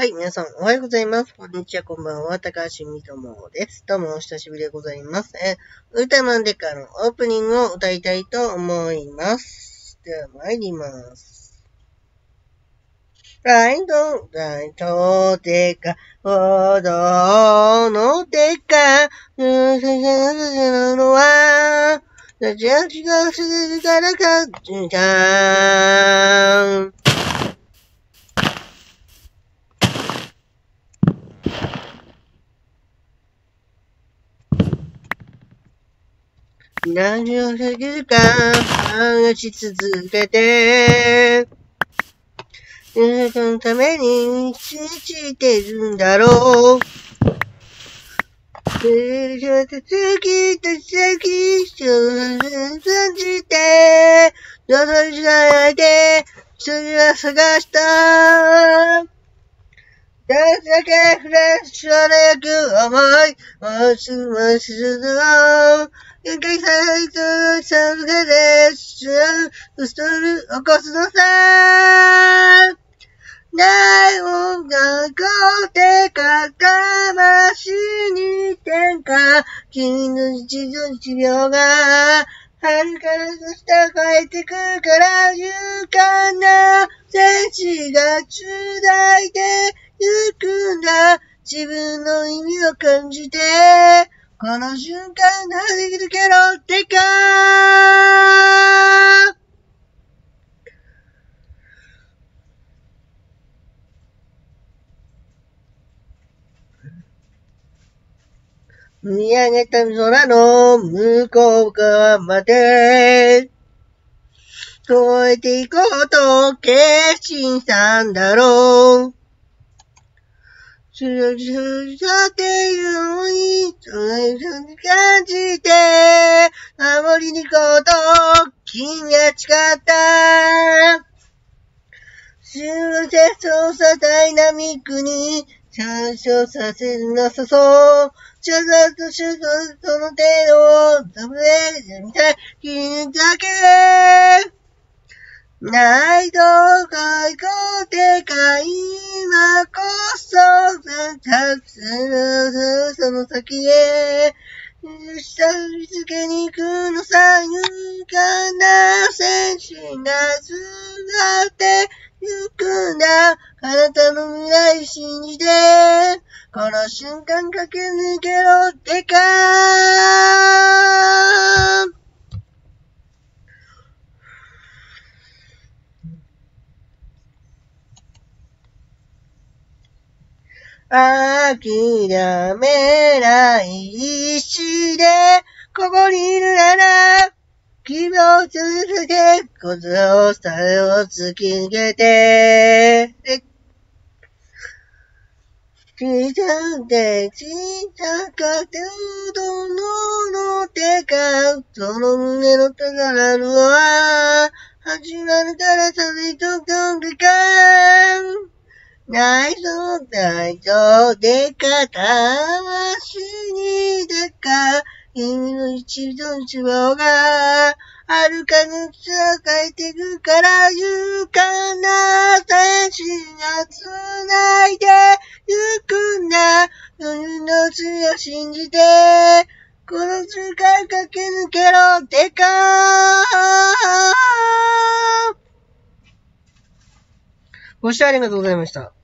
はい、皆さん、おはようございます。こんにちは、こんばんは。高橋みともです。どうも、お久しぶりでございます。えー、ウルトラマンデカのオープニングを歌いたいと思います。では、参ります。ライド、ライト、デカ、ほどのデカ、うふふふのは、ラジャチがすぐからか、じゃーん。何をするか話し続けて、誰かのために信じてるんだろう。手がたつきた先、そう感じて、どの時代で、それは探した。誰だけフレッシュなく思い、もうすぐするの。限界された授けで、ストール起こすのさないもがこてかかましに天下、君の一度一秒が、春からと下帰ってくから勇敢な戦士が中大でを感じて、この瞬間なできるけどってか見上げた空の向こう側まで、越えていこうと決心したんだろう。するするっていうのに、それぞれ感じて、守りに行こうと、君が誓った。幸せ操作ダイナミックに、参照させなさそう。ちょっとシュート、その程度を、ダブルで見たい、君だけ。ないと開口でか今選択するその先へ下見つけに行くのさ勇敢な戦士が座って行くんだあなたの未来信じてこの瞬間駆け抜けろってか諦めない意志で、ここにいるなら、希望を続け、ことをさえを突き抜けて、小さて小さかてうどのの手か、その胸の宝のは、始まるからされとくんか。ん内臓内臓でか魂にでか君の一度一秒があるかぐつ変えてくから勇敢な戦士が繋いでゆくんだ余裕の罪を信じてこの瞬間駆け抜けろでかご視聴ありがとうございました。